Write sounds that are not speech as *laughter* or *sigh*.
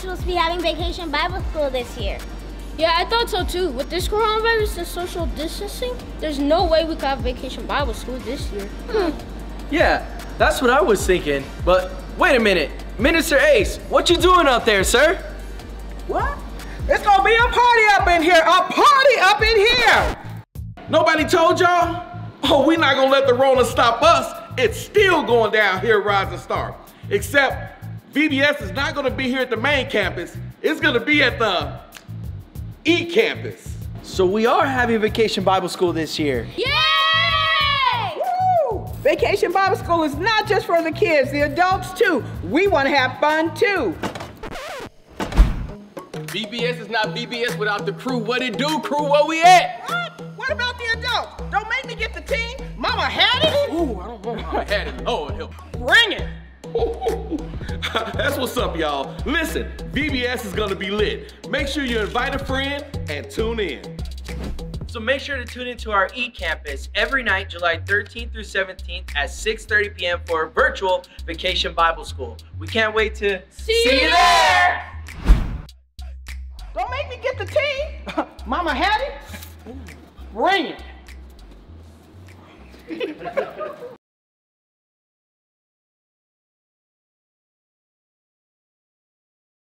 supposed to be having vacation Bible school this year. Yeah, I thought so too. With this coronavirus and social distancing, there's no way we could have vacation Bible school this year. Hmm. Yeah, that's what I was thinking. But wait a minute. Minister Ace, what you doing out there, sir? What? It's gonna be a party up in here. A party up in here. Nobody told y'all? Oh, we not gonna let the Rona stop us. It's still going down here at Rising Star. Except VBS is not gonna be here at the main campus. It's gonna be at the E campus. So we are having vacation Bible school this year. Yay! Woo! Vacation Bible School is not just for the kids, the adults too. We want to have fun too. VBS is not VBS without the crew. What it do, crew? Where we at? What? What about the adults? Don't make me get the team. Mama had it. Ooh, I don't know. Mama had it. Lord help. Bring it. *laughs* That's what's up, y'all. Listen, VBS is gonna be lit. Make sure you invite a friend and tune in. So make sure to tune into our e-campus every night, July 13th through 17th at 6.30 p.m. for a virtual vacation Bible school. We can't wait to See you there! Don't make me get the tea. *laughs* Mama had it. Bring it. *laughs*